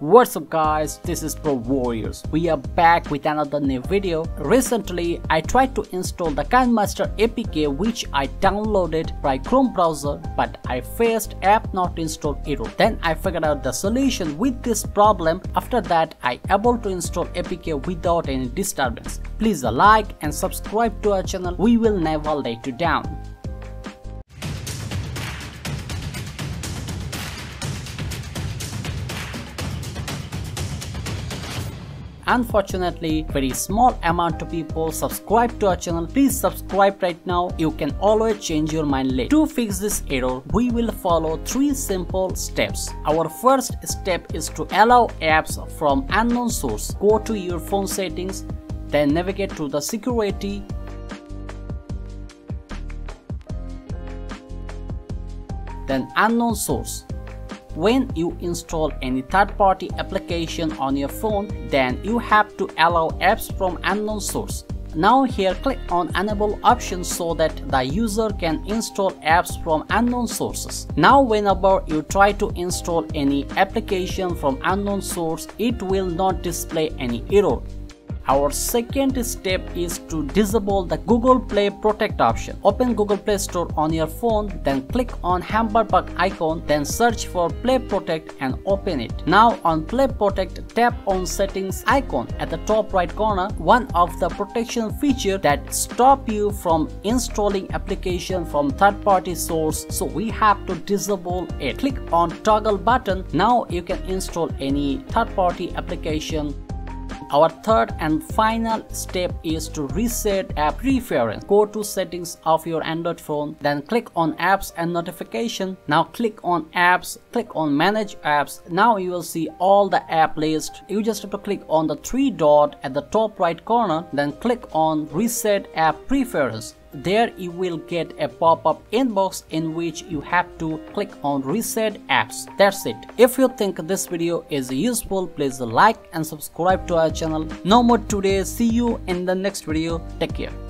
What's up guys, this is Pro Warriors. We are back with another new video. Recently, I tried to install the KineMaster APK which I downloaded by Chrome browser but I faced app not installed error. Then I figured out the solution with this problem. After that, I able to install APK without any disturbance. Please like and subscribe to our channel. We will never let you down. Unfortunately, very small amount of people subscribe to our channel. Please subscribe right now. You can always change your mind later. To fix this error, we will follow three simple steps. Our first step is to allow apps from unknown source. Go to your phone settings, then navigate to the security then unknown source when you install any third-party application on your phone, then you have to allow apps from unknown source. Now here click on enable option so that the user can install apps from unknown sources. Now whenever you try to install any application from unknown source, it will not display any error. Our second step is to disable the Google Play Protect option. Open Google Play Store on your phone, then click on Hamburg icon, then search for Play Protect and open it. Now on Play Protect, tap on Settings icon at the top right corner, one of the protection feature that stop you from installing application from third-party source. So we have to disable it. Click on toggle button. Now you can install any third-party application our third and final step is to reset app preference. Go to settings of your Android phone, then click on apps and notification. Now click on apps, click on manage apps. Now you will see all the app list. You just have to click on the three dot at the top right corner, then click on reset app preference there you will get a pop-up inbox in which you have to click on reset apps. That's it. If you think this video is useful please like and subscribe to our channel. No more today. See you in the next video. Take care